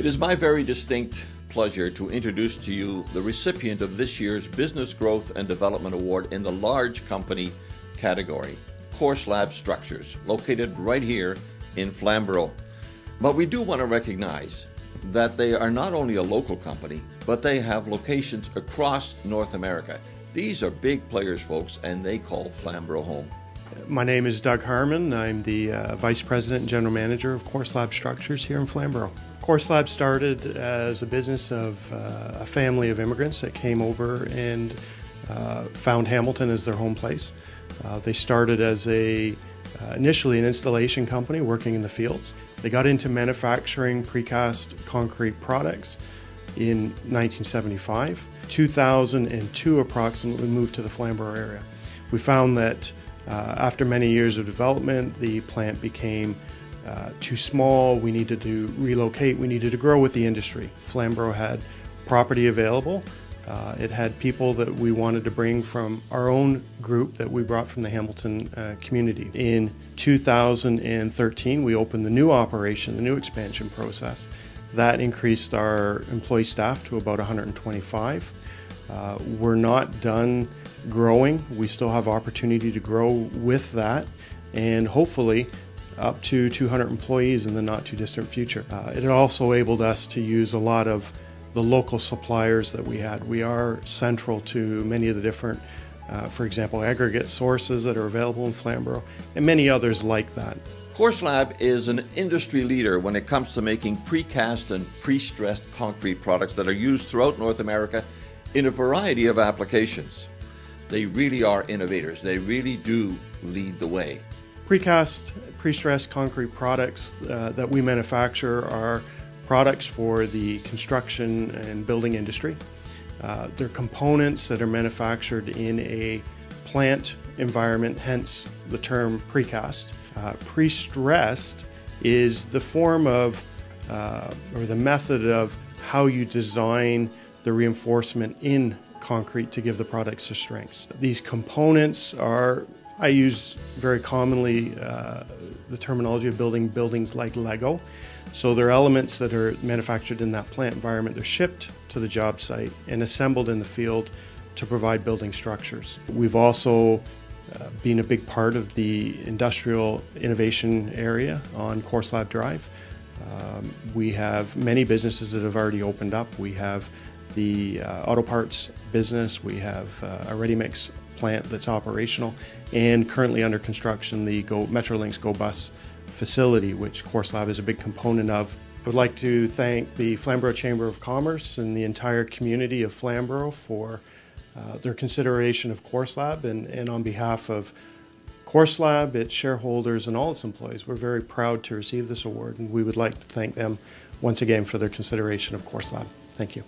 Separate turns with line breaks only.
It is my very distinct pleasure to introduce to you the recipient of this year's Business Growth and Development Award in the Large Company category, CoreSlab Structures, located right here in Flamborough. But we do want to recognize that they are not only a local company, but they have locations across North America. These are big players, folks, and they call Flamborough home.
My name is Doug Harman. I'm the uh, Vice President and General Manager of CoreSlab Structures here in Flamborough. CoreSlab started as a business of uh, a family of immigrants that came over and uh, found Hamilton as their home place. Uh, they started as a uh, initially an installation company working in the fields. They got into manufacturing precast concrete products in 1975. 2002 approximately moved to the Flamborough area. We found that uh, after many years of development, the plant became uh, too small. We needed to relocate. We needed to grow with the industry. Flamborough had property available. Uh, it had people that we wanted to bring from our own group that we brought from the Hamilton uh, community. In 2013, we opened the new operation, the new expansion process. That increased our employee staff to about 125. Uh, we're not done growing. We still have opportunity to grow with that, and hopefully up to 200 employees in the not too distant future. Uh, it also enabled us to use a lot of the local suppliers that we had. We are central to many of the different, uh, for example, aggregate sources that are available in Flamborough, and many others like that.
CoreSlab is an industry leader when it comes to making precast and pre-stressed concrete products that are used throughout North America in a variety of applications. They really are innovators. They really do lead the way.
Precast, pre-stressed concrete products uh, that we manufacture are products for the construction and building industry. Uh, they're components that are manufactured in a plant environment, hence the term precast. Uh, pre-stressed is the form of uh, or the method of how you design the reinforcement in concrete to give the products the strengths. These components are I use very commonly uh, the terminology of building buildings like Lego. So they're elements that are manufactured in that plant environment. They're shipped to the job site and assembled in the field to provide building structures. We've also uh, been a big part of the industrial innovation area on CoreSlab Drive. Um, we have many businesses that have already opened up. We have the uh, auto parts business, we have uh, a ready mix plant that's operational, and currently under construction the Go Bus facility, which CoreSlab is a big component of. I would like to thank the Flamborough Chamber of Commerce and the entire community of Flamborough for uh, their consideration of CoreSlab, and, and on behalf of CoreSlab, its shareholders, and all its employees, we're very proud to receive this award, and we would like to thank them once again for their consideration of CoreSlab. Thank you.